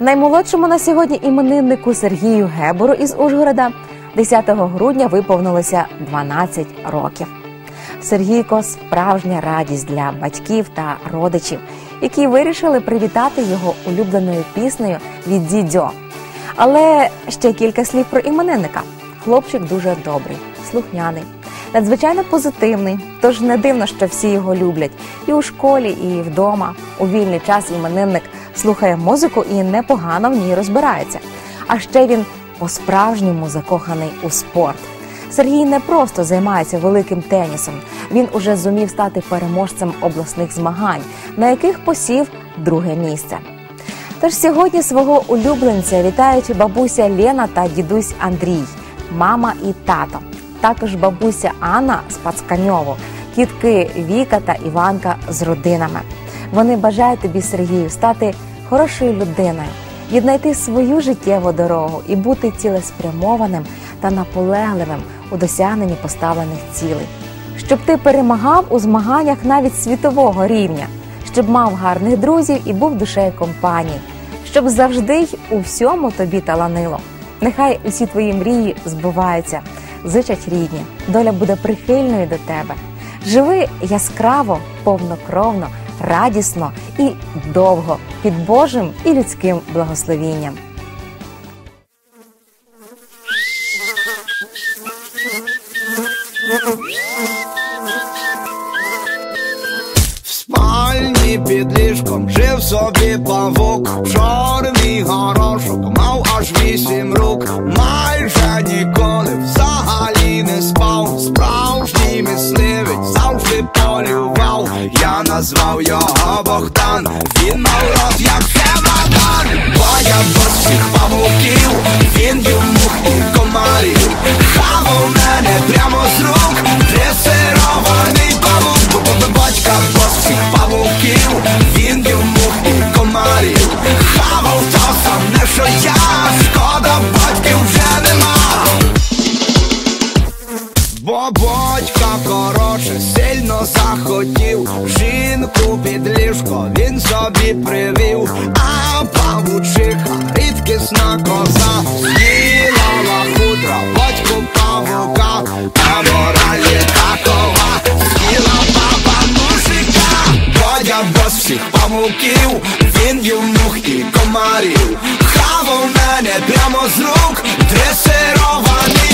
Наймолодшому на сьогодні імениннику Сергію Гебору із Ужгорода 10 грудня виповнилося 12 років. Сергійко справжня радість для батьків та родичів, які вирішили привітати його улюбленою піснею від дідьо. Але ще кілька слів про іменинника. Хлопчик дуже добрий, слухняний, надзвичайно позитивний. Тож не дивно, що всі його люблять і у школі, і вдома. У вільний час іменинник слухає музику і непогано в ній розбирається. А ще він по-справжньому закоханий у спорт. Сергій не просто займається великим тенісом. Він уже зумів стати переможцем обласних змагань, на яких посів друге місце. Тож сьогодні свого улюбленця вітають бабуся Лена та дідусь Андрій, мама і тато. Також бабуся Анна з Пацканьово, тітки Віка та Іванка з родинами. Вони бажають тобі, Сергію, стати хорошою людиною, віднайти свою життєву дорогу і бути цілеспрямованим та наполегливим у досягненні поставлених цілей, щоб ти перемагав у змаганнях навіть світового рівня, щоб мав гарних друзів і був душею компанії, щоб завжди й у всьому тобі таланило. Нехай усі твої мрії збуваються, зичать рідні, доля буде прихильною до тебе. Живи яскраво, повнокровно, радісно і довго під Божим і людським благословінням. В спальні під ліжком жив собі павук, чорний горошок, назвав його Богдан, він мав рот, як хемадан, Бо я всіх павуків, Бо батька коротше сильно захотів. Жінку під ліжко він собі привів, а павучиха рідкісна коза. З'їла хутра батьку павука, а моралі такова. З'їла баба мужика Бодя бос всіх павуків, він йому і комарів. Хавав мене прямо з рук, дресирований